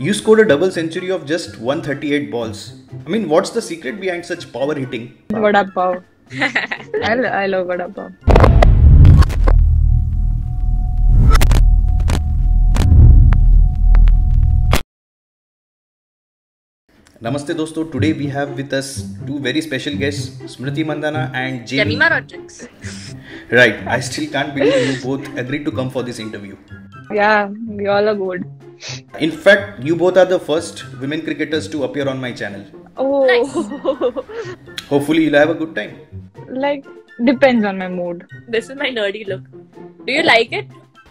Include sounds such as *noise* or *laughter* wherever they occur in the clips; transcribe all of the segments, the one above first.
You scored a double century of just 138 balls. I mean, what's the secret behind such power hitting? Vada pav. *laughs* I, lo- I love vada pav. Namaste dosto. Today we have with us two very special guests, Smriti Mandhana and Jamie. Jemimah Rodrigues. Right. I still can't believe you both agreed to come for this interview. Yeah, we all are good. In fact, you both are the first women cricketers to appear on my channel. Oh, Nice. *laughs* Hopefully, you'll have a good time. like depends on my mood. This is my nerdy look. Do you like it?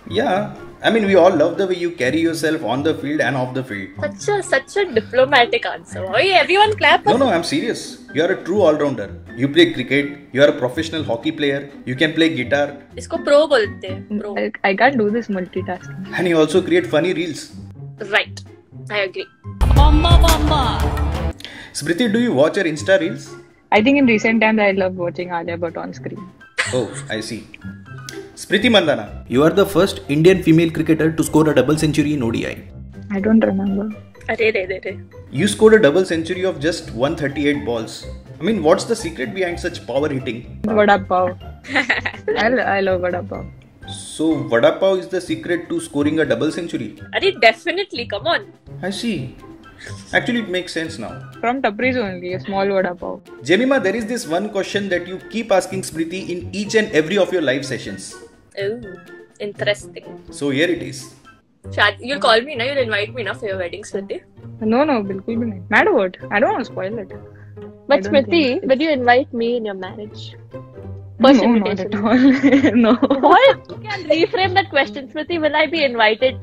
Yeah. I mean, we all love the way you carry yourself on the field and off the field. Such a such a diplomatic answer. Oh, yeah, everyone clap. No, no, I'm serious. You are a true all-rounder. You play cricket. You are a professional hockey player. You can play guitar. इसको pro बोलते हैं. Pro. I, I can't do this multitasking. And you also create funny reels. Right. I agree. Bomba bomba. Smriti, do you watch your Insta reels? I think in recent times I love watching Alia Bhatt on screen. Oh, I see. Smriti Mandhana. You are the first Indian female cricketer to score a double century in ODI. I don't remember. Arre, arre, arre. You scored a double century of just 138 balls. I mean, what's the secret behind such power hitting? Vada Pav. *laughs* I, love Vada Pav. So, Vada Pav is the secret to scoring a double century? Arre, definitely, come on. I see. Actually, it makes sense now. From Tabriz only, a small vada pav. Jemimah, there is this one question that you keep asking Smriti in each and every of your live sessions. Oh, interesting. So here it is. Shad, you'll call me, na? You'll invite me, na, for your wedding, Smriti? No, no, bilkul bhi nahi. What? I don't want to spoil it. But Smriti, will you invite me in your marriage? First no, invitation. not at all. *laughs* no. What? You can reframe that question, Smriti. Will I be invited?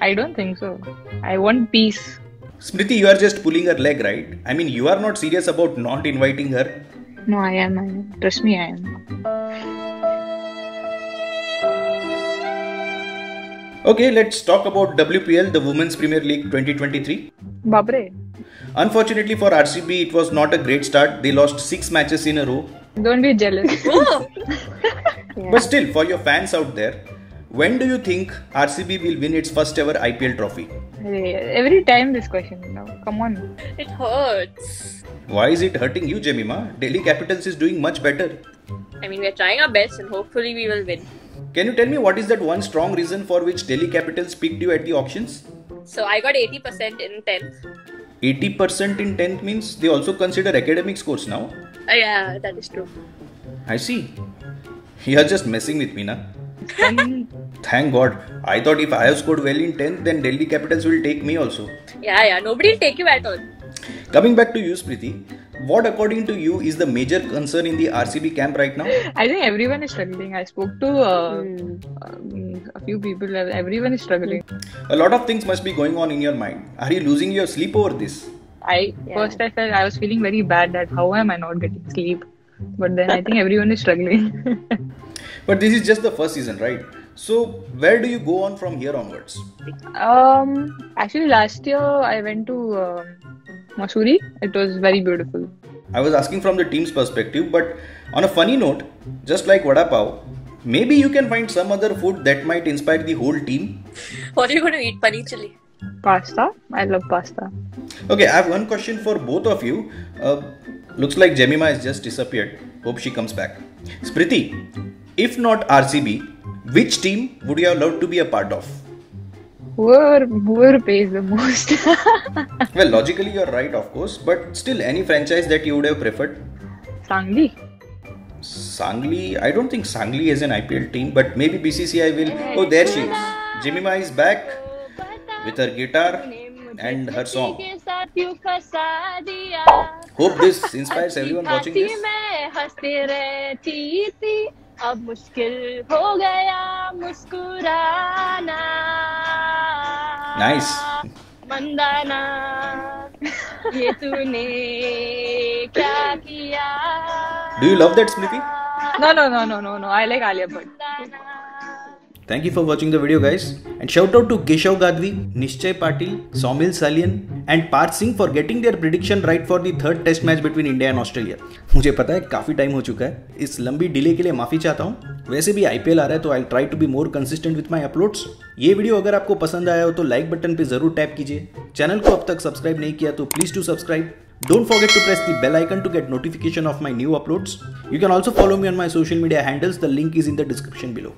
I don't think so. I want peace. Smriti, you are just pulling her leg, right? I mean, you are not serious about not inviting her. No, I am. I am. Trust me, I am. Okay, let's talk about WPL, the Women's Premier League 2023. Babre. Unfortunately for RCB, it was not a great start. They lost six matches in a row. Don't be jealous. Oh, But still, for your fans out there, when do you think RCB will win its first ever IPL trophy? Every time this question, now. Come on. it hurts. Why is it hurting you, Jemimah? Delhi Capitals is doing much better. I mean, we're trying our best and hopefully we will win. Can you tell me what is that one strong reason for which Delhi Capitals picked you at the auctions? So I got 80% in 10th. 80% in 10th means they also consider academic scores now. Uh, yeah, that is true. I see. You are just messing with me, na? Then Thank God. I thought if I have scored well in 10th, then Delhi Capitals will take me also. Yeah, yeah, nobody will take you at all. Coming back to you, Smriti, what according to you is the major concern in the RCB camp right now? I think everyone is struggling. I spoke to uh, um, a few people. Everyone is struggling. A lot of things must be going on in your mind. Are you losing your sleep over this? I first I felt I was feeling very bad that how am I not getting sleep, but then I think everyone is struggling. *laughs* But this is just the first season, right? So, where do you go on from here onwards? um, actually, last year I went to um, Mussoorie. It was very beautiful. I was asking from the team's perspective, but on a funny note, just like Vada Pav, maybe you can find some other food that might inspire the whole team. What are you going to eat? Paneer chili. Pasta. I love pasta. Okay, I have one question for both of you. Uh, looks like Jemimah has just disappeared. Hope she comes back. Smriti, if not RCB, which team would you have loved to be a part of? Whoever whoever pays the most. *laughs* Well, logically you're right, of course, but still, any franchise that you would have preferred? Sangli. Sangli, I don't think Sangli is an IPL team, but maybe BCCI will. Oh, there she is. Jemimah is back with her guitar and her song. Hope this inspires everyone watching this. अब मुश्किल हो गया मुस्कुराना। Nice Mandanna ये तूने क्या किया? Do you love that Smriti no no no no no no I like Alia Bhatt thank you for watching the video guys and shout out to Keshav Gadvi Nishchay Patil Somil Salian and Parth Singh for getting their prediction right for the third test match between India and Australia मुझे पता है काफ़ी time हो चुका है। इस लंबी delay के लिए माफ़ी चाहता हूँ। वैसे भी आईपीएल आ रहा है तो I try to be more consistent with my uploads ये वीडियो अगर आपको पसंद आया हो तो लाइक बटन पर ज़रूर टैप कीजिए। चैनल को अब तक सब्सक्राइब नहीं किया तो please to subscribe don't forget to press the bell icon to get notification of my new uploads you can also follow me on my social media handles the link is in the description below